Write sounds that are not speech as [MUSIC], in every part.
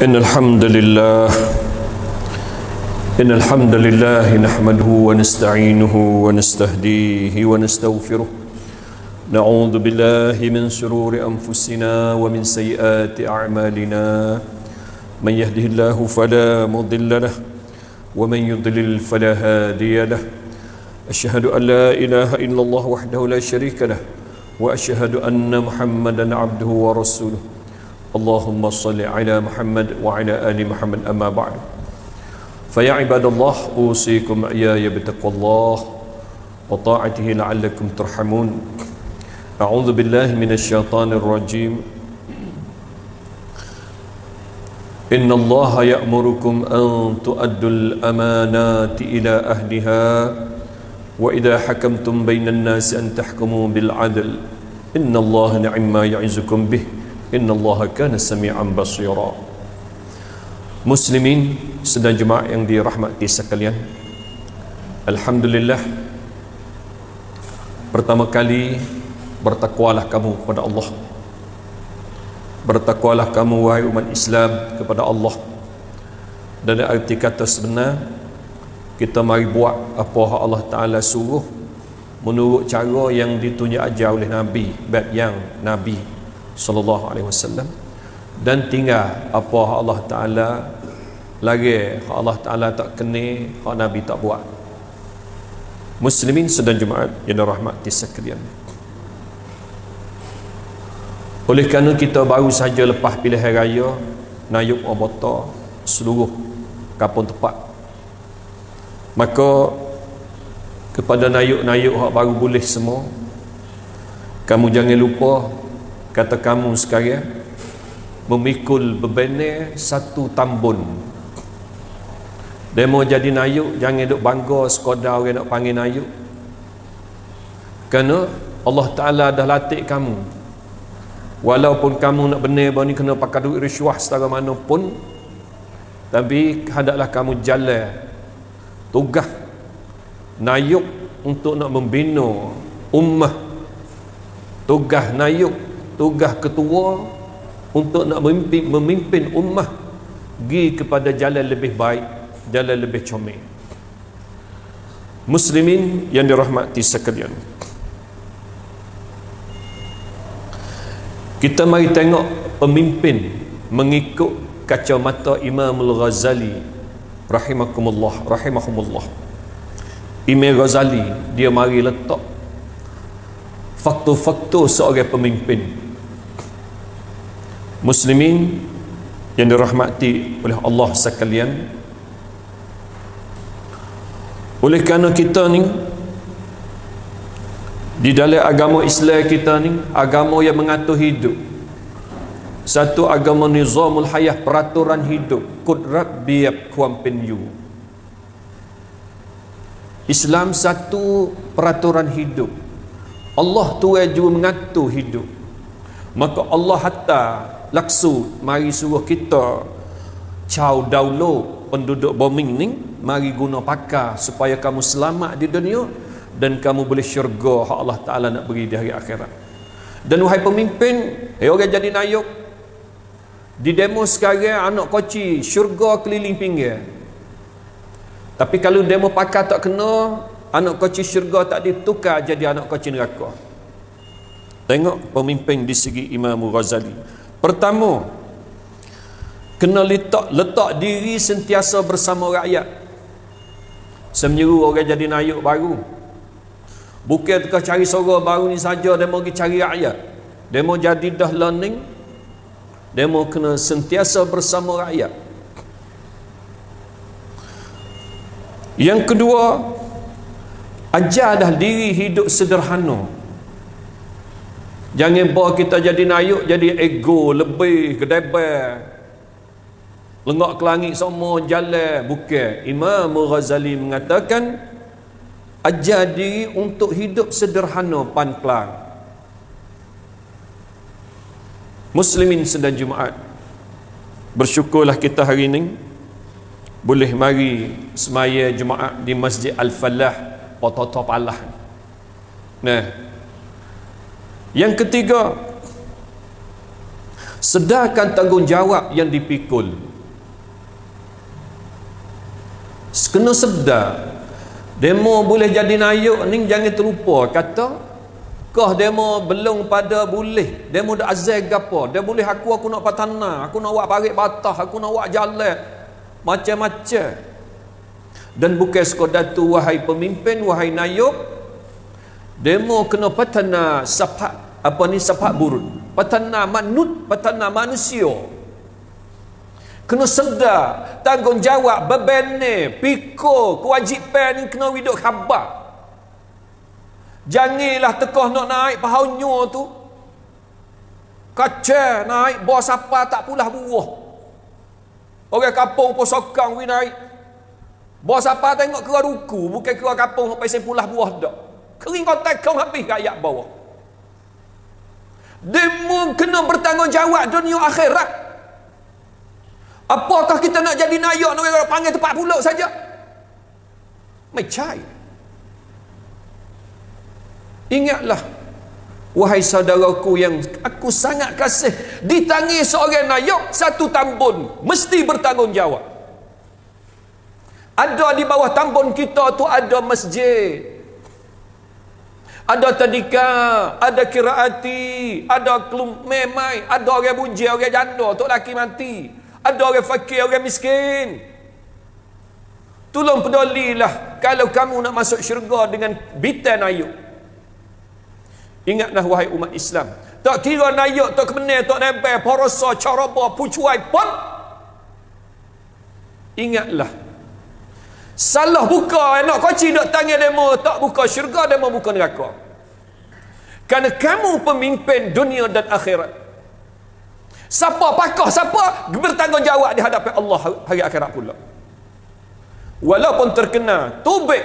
إن الحمد لله إن الحمد لله نحمده ونستعينه ونستهديه ونستغفره. نعوذ بالله من شرور أنفسنا ومن سيئات أعمالنا. من يهده الله فلا مضل له ومن يضلل فلا هادي له. أشهد أن لا إله إلا الله وحده لا شريك له وأشهد أن محمدا عبده ورسوله. اللهم صل على محمد وعلى آل محمد أما بعد. فيا عباد الله أوصيكم إياي بتقوى الله وطاعته لعلكم ترحمون. أعوذ بالله من الشيطان الرجيم. إن الله يأمركم أن تؤدوا الأمانات إلى أهلها وإذا حكمتم بين الناس أن تحكموا بالعدل. إن الله نعم ما يعزكم به. Inna الله كان Sami'an بصيرا Muslimin sedang jemaah yang dirahmati sekalian Alhamdulillah Pertama kali Bertakwalah kamu kepada Allah. Bertakwalah kamu wahai umat Islam kepada Allah. Dan ada arti kata sebenar Kita mari buat apa Allah Ta'ala suruh Menurut cara yang ditunjuk ajar oleh Nabi Baik yang Nabi Sallallahu Alaihi Wasallam. Dan tinggal apa Allah Ta'ala lagi Allah Ta'ala tak kena hak Nabi tak buat. Muslimin sedang Jumaat yang dirahmati sekalian. Oleh kerana kita baru saja lepas pilihan raya nayuk obota seluruh kapun tepat maka kepada nayuk-nayuk hak baru boleh semua kamu jangan lupa kata kamu sekarang memikul bebenah satu tambun. Demo jadi nayuk jangan duk bangga sekadar orang nak panggil nayuk. Kerana Allah Ta'ala dah latih kamu. Walaupun kamu nak benar bahawa ni kena pakai duit risuah setara mana pun tapi hadaplah kamu jalan. Tugas nayuk untuk nak membina ummah. Tugas nayuk tugas ketua untuk nak memimpin, memimpin ummah pergi kepada jalan lebih baik jalan lebih comel. Muslimin yang dirahmati sekalian. Kita mari tengok pemimpin mengikut kacamata Imam Al-Ghazali rahimakumullah rahimahumullah. Imam Ghazali dia mari letak faktor-faktor seorang pemimpin muslimin yang dirahmati oleh Allah sekalian. Oleh kerana kita ni di dalam agama Islam kita ni agama yang mengatur hidup. Satu agama nizamul hayah peraturan hidup. Kudrat biab kuam penyu Islam satu peraturan hidup. Allah Tuhan juga mengatur hidup. Maka Allah hatta laksu mari suruh kita caw daulo penduduk bombing ni. Mari guna pakar supaya kamu selamat di dunia dan kamu boleh syurga Allah Ta'ala nak beri di hari akhirat. Dan wahai pemimpin hey orang jadi nayuk. Di demo sekarang anak koci syurga keliling pinggir. Tapi kalau demo pakar tak kena anak koci syurga tak ditukar jadi anak koci neraka. Tengok pemimpin di segi Imam Ghazali pertama kena letak letak diri sentiasa bersama rakyat. Semenyeru orang jadi nayuk baru. Bukan tukar cari sorga baru ni saja dia mau cari rakyat. Dia mau jadi dah learning dia mau kena sentiasa bersama rakyat. Yang kedua ajar dah diri hidup sederhana jangan bawa kita jadi nayuk jadi ego lebih gedebel lengak ke langit semua jalan. Bukan. Imam Ghazali mengatakan ajar diri untuk hidup sederhana pan-pelan muslimin sedang Jumaat. Bersyukurlah kita hari ini. Boleh mari semaya Jumaat di Masjid Al-Falah Pototo Palah nah yang ketiga, sedarkan tanggungjawab yang dipikul. Kena sedar. Demo boleh jadi naik ni jangan terlupa kata kah demo belum pada boleh demo dah azal gapo Dia boleh aku aku nak patana aku nak buat parit batah aku nak buat jalan macam-macam dan bukan sekadar tu wahai pemimpin wahai nayuk demo kena patana sapak apa ni sapak burun. Patana manut patana manusia. Kena sedar tanggungjawab beban ni pikul kewajipan ni kena hidup khabar. Janganlah tekah nak naik pahaunya tu. Kaca naik bos apa tak pulah buah. Orang kampung pun sokang we naik. Bos apa tengok keluar ruku bukan keluar kampung sampai saya pulah buah dak kering kau habis rakyat bawah demo kena bertanggungjawab dunia akhirat Apakah kita nak jadi nayak nak panggil tempat pula saja? Macai. Ingatlah wahai saudaraku yang aku sangat kasih ditangi seorang nayak satu tambun mesti bertanggungjawab. Ada di bawah tambun kita tu ada masjid. Ada tadika, ada kiraati, ada kelum memai, ada orang bunji, orang janda, tok laki mati. Ada orang fakir, orang miskin. Tolong pedulilah kalau kamu nak masuk syurga dengan bitan ayuk. Ingatlah wahai umat Islam. Tak kira nayuk, tak kebenar, tak nebel, porosa, caraba, pucuai pun. Ingatlah. Salah buka, nak koci nak tanya demo, tak buka syurga, demo buka neraka. Kerana kamu pemimpin dunia dan akhirat. Siapa pakah siapa bertanggungjawab di hadapan Allah hari akhirat pula. Walaupun terkena tubik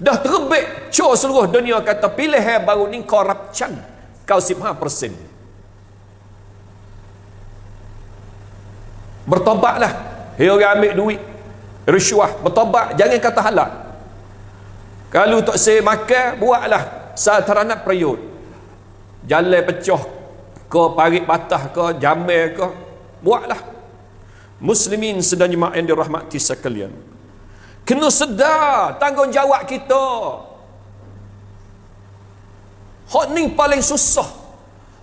dah terbit cur seluruh dunia kata pilih yang baru ni corruption kau sipha persen. Bertobatlah. Hei orang ambil duit riswah bertobat jangan kata halal. Kalau tak saya makan buatlah sataranat period. Jalan pecah ke parit batah ke jamil ke buatlah. Muslimin sedang jemaah yang dirahmati sekalian. Kena sedar tanggungjawab kita. Hak ni paling susah.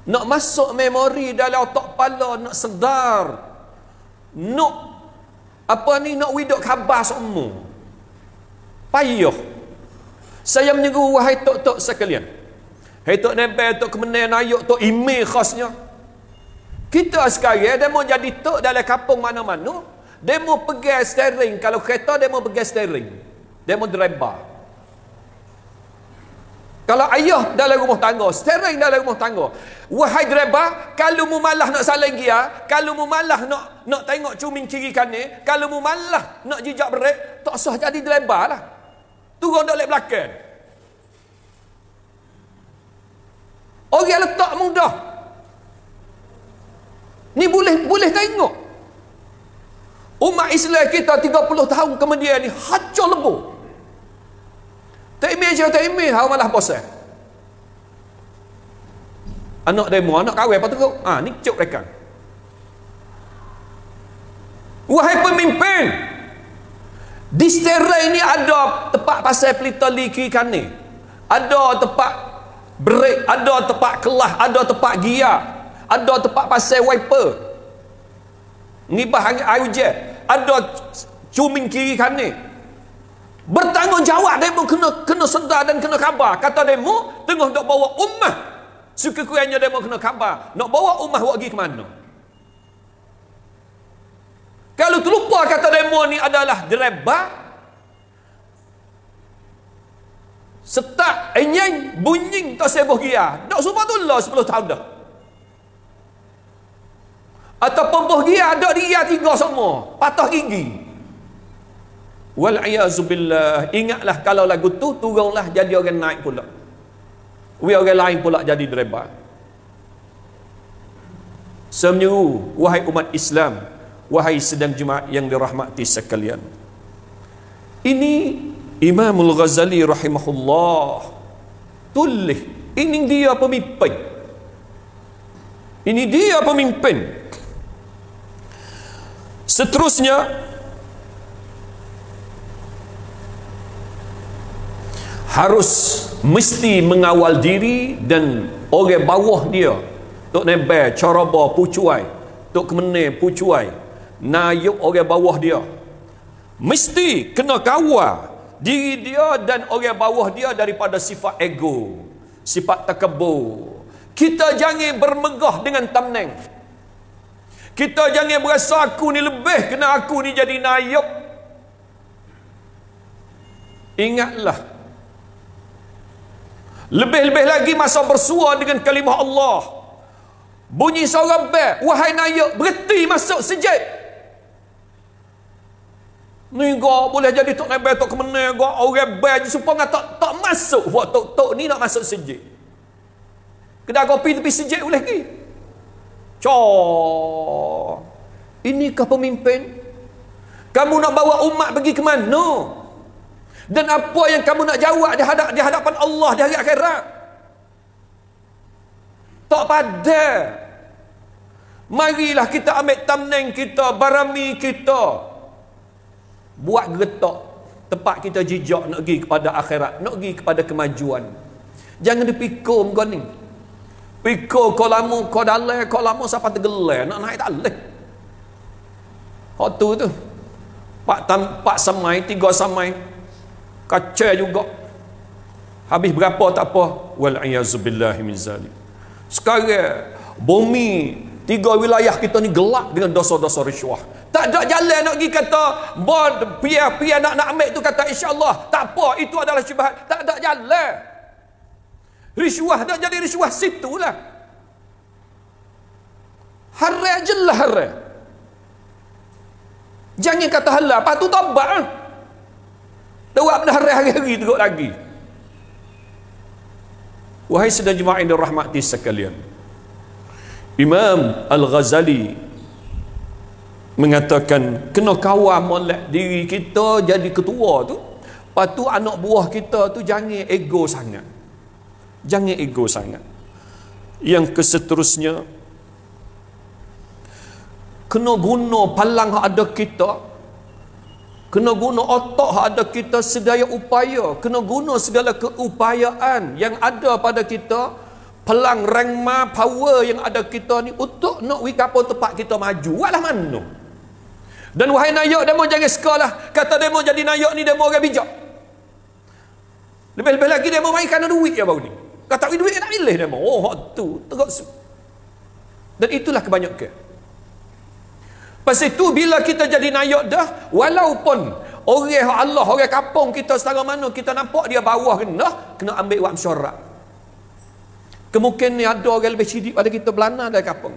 Nak masuk memori dalam otak kepala nak sedar. Nak apa ni nak widok khabar semua payah saya menyeru wahai tok-tok sekalian Hei tok nempel, tok kemenai nayuk, tok email khasnya. Kita sekarang, dia mau jadi tok dalam kampung mana-mana. Dia mau pergi steering. Kalau kereta, dia mau pergi steering. Dia mau driver. Kalau ayah dalam rumah tangga, steering dalam rumah tangga. Wahai driver, kalau mu malah nak saling gia, kalau mu malah nak nak tengok cuming kiri kanan, kalau mu malah nak jijak brek, tak sah jadi driver lah. Turun dalam belakang. Orang letak mudah. Ni boleh boleh tengok. Umat Islam kita 30 tahun kemudian ni hancur lebur. Tak imej je tak imej, hau malah bosan. Anak demo, anak kawin apa teruk? Ah, ha, ni cuk rekan. Wahai pemimpin, di sterai ni ada tempat pasal pelita liki kan ni. Ada tempat break ada tempat kelah ada tempat gia ada tempat pasal wiper ngibah air hujan ada cuming kiri kanan bertanggungjawab demo kena kena sedar dan kena khabar kata demo tengah nak bawa ummah suka kurangnya demo kena khabar nak bawa ummah pergi ke mana kalau terlupa kata demo ni adalah direba Setak enyeng bunyi tak seboh gia. Dak subhanallah 10 tahun dah. Atau pemboh gia dak dia tiga semua. Patah gigi. Wal billah. Ingatlah kalau lagu tu turunlah jadi orang naik pula. We orang lain pula jadi driver. Semenyeru wahai umat Islam, wahai sedang jemaah yang dirahmati sekalian. Ini Imamul Ghazali rahimahullah tulis ini dia pemimpin ini dia pemimpin seterusnya harus mesti mengawal diri dan orang bawah dia. Tok nebe caraba pucuai. Tok kemene pucuai. Nayuk orang bawah dia. Mesti kena kawal diri dia dan orang bawah dia daripada sifat ego sifat takabur kita jangan bermegah dengan tamneng. Kita jangan berasa aku ni lebih kena aku ni jadi nayuk ingatlah lebih-lebih lagi masa bersua dengan kalimah Allah. Bunyi suara bel, wahai nayuk, berhenti masuk sejid. Ni boleh jadi tok nabi tok kemana gak orang bel supaya tak tak masuk buat tok tok ni nak masuk sejid. Kedai kopi tepi sejid boleh pergi. Cok. Inikah pemimpin? Kamu nak bawa umat pergi ke mana? Dan apa yang kamu nak jawab di, hadap, di hadapan Allah di hari akhirat? Tak pada. Marilah kita ambil tamneng kita, barami kita. Buat getok tempat kita jejak nak pergi kepada akhirat, nak pergi kepada kemajuan. Jangan dipikul kau ni. Pikul kau lama, kau dalai, kau lama sampai tergelar. Nak naik tak boleh. Waktu tu. Pak, tam, pak samai, tiga samai kacau juga. Habis berapa tak apa? Wal iazubillahi min zalim sekarang bumi tiga wilayah kita ni gelap dengan dosa-dosa riswah. Tak ada jalan nak pergi kata bod pia-pia nak nak ambil tu kata insyaallah. Tak apa itu adalah syubhat. Tak ada jalan. Riswah dah jadi riswah situlah. Haram jelah haram. Jangan kata halal patu tabat eh? Tawab dah hari-hari teruk lagi. Wahai sedang jemaah yang dirahmati sekalian. Imam Al-Ghazali mengatakan kena kawal molek diri kita jadi ketua tu. Lepas tu anak buah kita tu jangan ego sangat. Jangan ego sangat. Yang keseterusnya kena guna palang ada kita Kena guna otak ada kita sedaya upaya. Kena guna segala keupayaan yang ada pada kita. Pelang rengma power yang ada kita ni untuk nak wikapun tempat kita maju. Walah mana? Dan wahai nayok demo jangan sekolah. Kata demo jadi nayok ni demo orang bijak. Lebih-lebih lagi demo main kerana duit ya bau ni. Kata duit tak pilih demo. Oh tu. Teruk. Dan itulah kebanyakan. Pasal itu bila kita jadi nayok dah, walaupun orang Allah, orang kampung kita setara mana, kita nampak dia bawah rendah, kena ambil wak syorak. Kemungkinan ada orang lebih sidik pada kita belana dari kampung.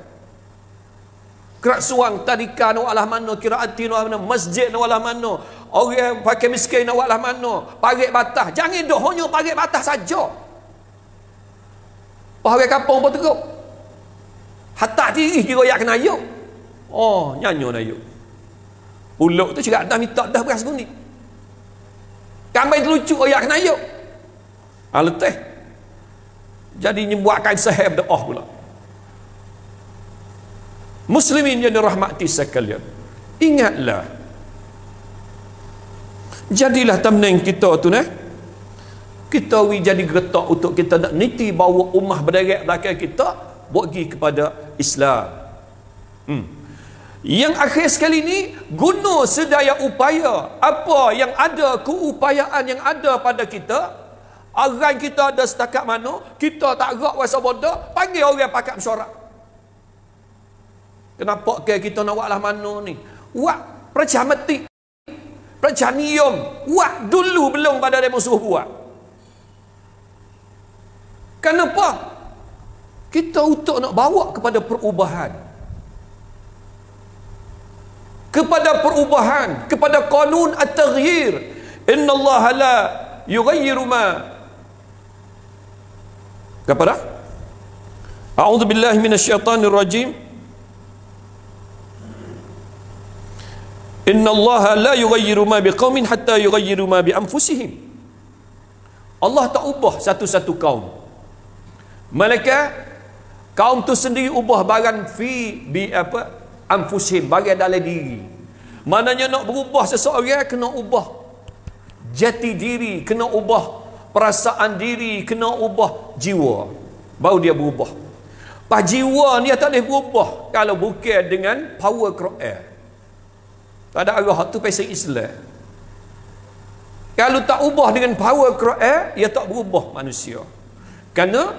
Kerak suang, tadika nak walah mana, kira hati nak mana, masjid nak walah mana, orang pakai miskin nak walah mana, parik batas. Jangan dah hanya parik batas saja. Orang kampung pun teruk. Hatta diri kira yang kena yuk. Oh, nyanyo na yuk. Uluk tu cakap dah minta dah beras kuning. Kambai terlucu oh ya kena yuk. Ha letih. Jadi nyembuatkan sahib doa pula. Muslimin yang dirahmati sekalian. Ingatlah. Jadilah tamneng kita tu nah. Kita wi jadi getak untuk kita nak niti bawa ummah berderet belakang kita buat pergi kepada Islam. Hmm. Yang akhir sekali ini guna sedaya upaya. Apa yang ada keupayaan yang ada pada kita Orang kita ada setakat mana Kita tak gerak wasa bodoh Panggil orang pakat mesyuarat. Kenapa ke kita nak buat lah mana ni? Buat percaya mati nium. Buat dulu belum pada dia musuh buat. Kenapa? Kita untuk nak bawa kepada perubahan kepada perubahan kepada qanun at-taghyir inna Allah la yughayyiru ma. Kepada? A'udzu billahi minasyaitonir rajim inna Allah la yughayyiru ma biqaumin hatta yughayyiru ma bi anfusihim Allah tak ubah satu-satu kaum. Malaikat kaum tu sendiri ubah barang fi bi apa anfusim bagi dalam diri. Mananya nak berubah seseorang kena ubah jati diri kena ubah perasaan diri kena ubah jiwa. Baru dia berubah. Pas jiwa ni tak boleh berubah kalau bukan dengan power Quran tak ada arah tu pasal Islam. Kalau tak ubah dengan power Quran ia tak berubah manusia. Kerana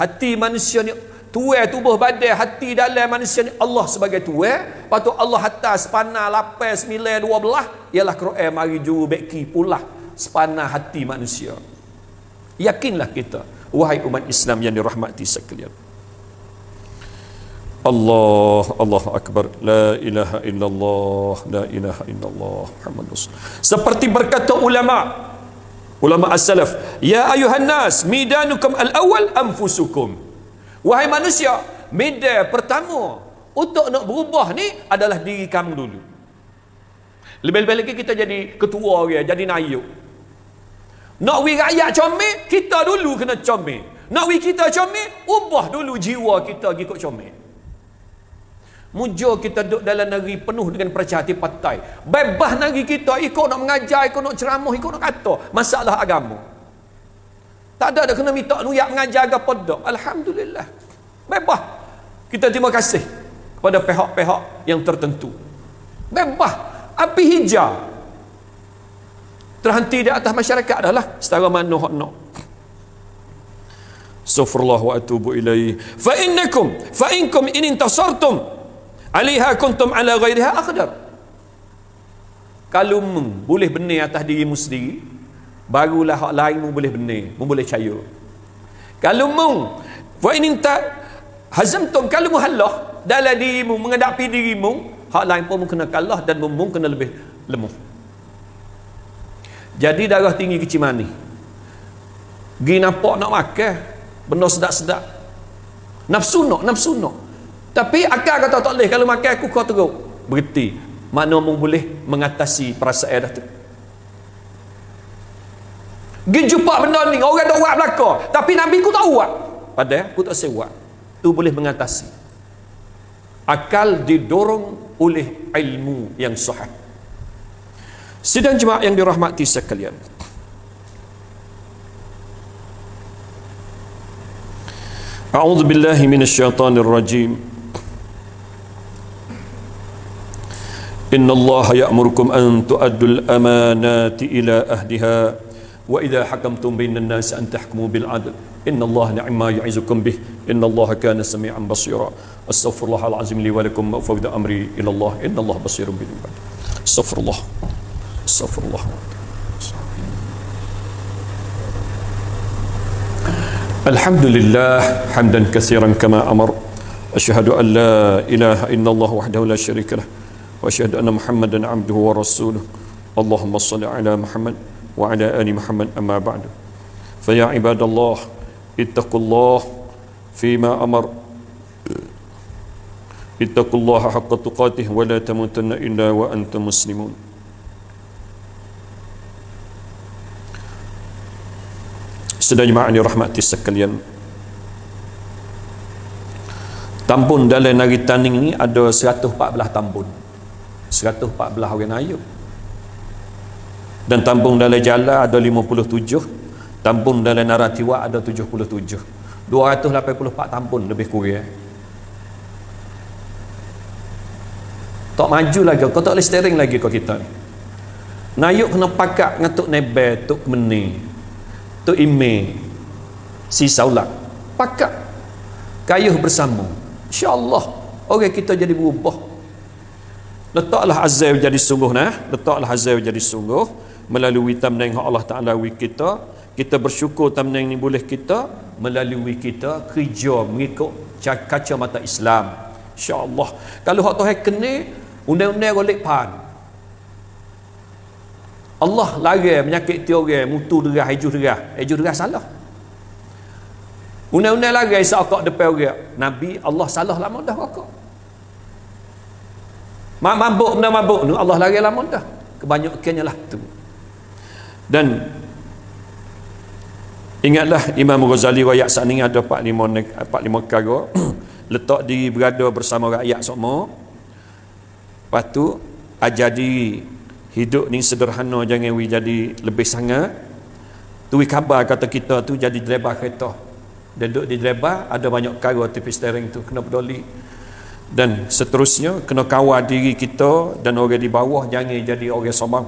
hati manusia ni tuai tubuh badan hati dalam manusia ni Allah sebagai tuai. Patut Allah atas panah lapas 9 12 ialah Quran mari juru beki pula sepanah hati manusia. Yakinlah kita wahai umat Islam yang dirahmati sekalian. Allah Allah akbar. La ilaha illallah la ilaha illallah Muhammad seperti berkata ulama ulama as-salaf ya ayuhan nas midanukum al-awwal anfusukum wahai manusia medan pertama untuk nak berubah ni adalah diri kamu dulu lebih-lebih lagi kita jadi ketua dia jadi nayuk nak wi rakyat comel, kita dulu kena comel. Nak wi kita comel, ubah dulu jiwa kita ikut comel. Mujur kita duduk dalam negeri penuh dengan percaya hati patai. Negeri kita ikut nak mengajar, ikut nak ceramah, ikut nak kata. Masalah agama. Tak ada dah kena minta nuyak mengajar ke podok. Alhamdulillah. Bebas. Kita terima kasih kepada pihak-pihak yang tertentu. Bebas. Api hijau terhenti di atas masyarakat dah lah setara mana hak nak Astaghfirullah wa atubu ilaihi fa innakum fa inkum in intasartum alaiha kuntum ala ghairiha aqdar kalau boleh benar atas dirimu sendiri barulah hak lain mu boleh benar mu boleh percaya kalau mu fa in inta hazamtum kalau mu halah dalam dirimu menghadapi dirimu hak lain pun kena kalah dan mu kena lebih lemah. Jadi darah tinggi kecil mani. Pergi nampak nak makan benda sedap-sedap nafsu nak nafsu nak. Tapi akal kata tak boleh kalau makan aku kau teruk. Berhenti. Mana mu boleh mengatasi perasaan dah tu pergi jumpa benda ni orang tak buat belakang tapi Nabi ku tak buat padahal aku tak buat tu boleh mengatasi. Akal didorong oleh ilmu yang sahih. Sidang jemaah yang dirahmati sekalian. A'udzu billahi minasyaitonir rajim. Inna Allah ya'murukum an tu'addul amanati ila ahliha وإذا حكمتم بين الناس أن تحكموا بالعدل إن الله نعم ما يعزكم به إن الله كان سميعا بصيرا. أستغفر الله العظيم لي ولكم وفوض أمري إلى الله إن الله بصير بالعباد. أستغفر الله أستغفر الله. الحمد لله حمدا كثيرا كما أمر. أشهد أن لا إله إلا الله وحده لا شريك له وأشهد أن محمدا عبده ورسوله. اللهم صل على محمد. وعلى ال محمد اما بعد فيا عباد الله اتقوا الله فيما امر اتقوا الله حق تقاته ولا تموتن الا وانتم مسلمون Sedang jemaah ni rahmati sekalian. Tambun dalam negeri Taning ni ada 114 tambun. 114 orang ayub. dan tambung dalam Jala ada 57. Tambun dalam Naratiwa ada 77. 284 tambun lebih kurang. Tak maju lagi. Kau tak boleh steering lagi kau kita ni. Nayuk kena pakat ngatuk nebel, tuk meni tu ime si saulak pakat kayuh bersama insyaallah orang kita jadi berubah letaklah azab jadi sungguh nah letaklah azab jadi sungguh melalui tamneng Allah Taala wi kita kita bersyukur tamneng ni boleh kita melalui kita kerja mengikut kaca mata Islam. Insyaallah. Kalau hak tu kena undang-undang golek pan. Allah larang menyakiti orang mutu derah hijau derah. Hijau derah salah. Undang-undang larang seakak depan orang. Nabi Allah salah lama dah kakak mabuk benda mabuk Allah larang lama dah. Kebanyakannya lah tu dan ingatlah Imam Ghazali rakyat saat ni ada 45 45 perkara [CLEARS THROAT] letak diri berada bersama rakyat semua lepas tu ajar diri hidup ni sederhana jangan we jadi lebih sangat Tui khabar kata kita tu jadi driver kereta. Dan duduk di driver ada banyak perkara tepi steering tu kena peduli. Dan seterusnya kena kawal diri kita dan orang di bawah jangan jadi orang sombong.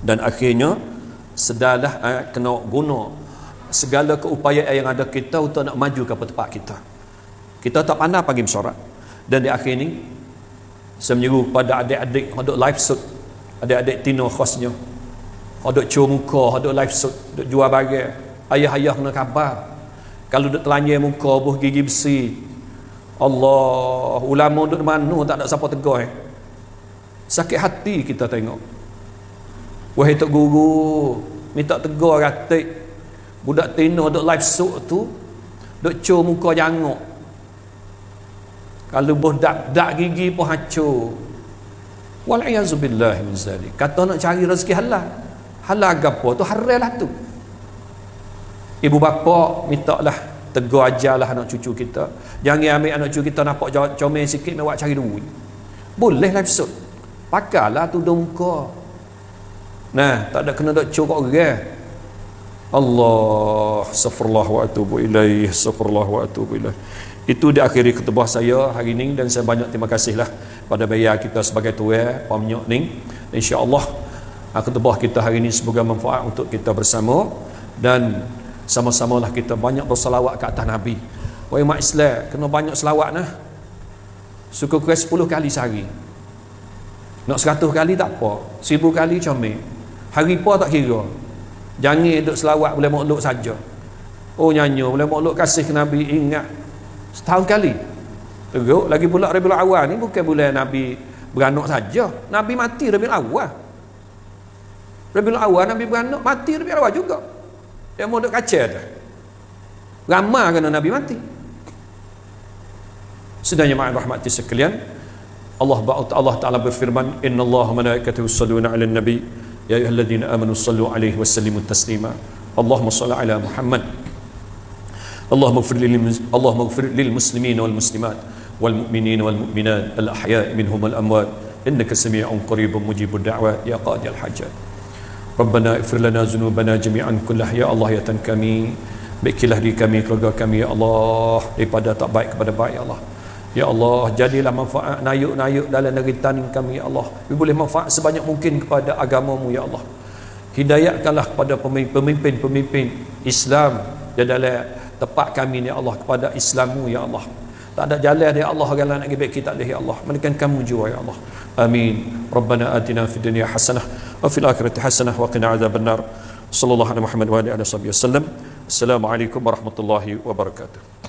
Dan akhirnya sedalah eh, kena guna. Segala keupayaan yang ada kita untuk nak maju ke tempat kita. Kita tak pandai pagi mesyuarat. Dan di akhir ni saya menyeru kepada adik-adik ada live suit. Adik-adik tino khasnya ada cuci muka ada live suit. Ada jual barang. Ayah-ayah kena khabar. Kalau duk telanjir muka buh gigi besi. Allah ulama duk mana tak ada siapa tegur eh? sakit hati kita tengok wahai tok guru minta tegur ratik. Budak tino duk live suit tu duk cuci muka jangok kalau bodak dak gigi pun hancur. Wal iazubillah min zalik. Kata nak cari rezeki halal. Halal gapo tu haram lah tu. Ibu bapa minta lah tegur ajarlah anak cucu kita. Jangan ambil anak cucu kita nampak comel sikit nak cari duit. Boleh lah besok pakailah tu dongka nah tak ada kena dok cokok orang Allah astaghfirullah wa atubu ilaih astaghfirullah wa atubu ilaih itu di akhiri ketubah saya hari ini dan saya banyak terima kasihlah pada bayar kita sebagai tuan Pak Menyok ni. Insya-Allah ketubah kita hari ini semoga manfaat untuk kita bersama dan sama-samalah kita banyak bersalawat ke atas Nabi. Wahai mak Islam, kena banyak selawat nah. Suka kira 10 kali sehari. Nak 100 kali tak apa. 1000 kali comel. Hari apa tak kira. Jangan duk selawat boleh makhluk saja. Oh nyanyi boleh makhluk kasih ke Nabi ingat. Setahun kali. Teruk lagi pula Rabiul Awal ni bukan bulan Nabi beranak saja. Nabi mati Rabiul Awal. Rabiul Awal Nabi beranak mati Rabiul Awal juga. Dia mau duk kaca dah ramah kena Nabi mati. Sedangnya ma'an rahmati sekalian Allah Allah Ta'ala berfirman Inna Allah malaikatuhu salluna ala nabi Ya ayuhalladzina amanu sallu alaihi wa sallimu taslima Allahumma salli ala Muhammad اللهم اغفر اللهم اغفر للمسلمين والمسلمات والمؤمنين والمؤمنات الأحياء منهم والأموات إنك سميع قريب مجيب الدعوة يا قاضي الحاجات ربنا اغفر لنا ذنوبنا جميعا كلها يا الله ya Tuhan kami Baiklah diri kami, keluarga kami, Ya Allah Daripada tak baik kepada baik, Ya Allah Ya Allah, jadilah manfaat nayuk-nayuk dalam negeri taning kami, Ya Allah. Kami boleh manfaat sebanyak mungkin kepada agamamu, Ya Allah. Hidayatkanlah kepada pemimpin-pemimpin Islam Yang dalam tepat kami ni Allah kepada Islammu ya Allah. Tak ada jalan ya Allah kalau nak baik kita ya Allah. Melainkan kamu jua ya Allah. Amin. Rabbana atina fid dunya hasanah wa fil akhirati hasanah wa qina adzaban nar sallallahu alaihi wa sallam. Assalamu alaikum warahmatullahi wabarakatuh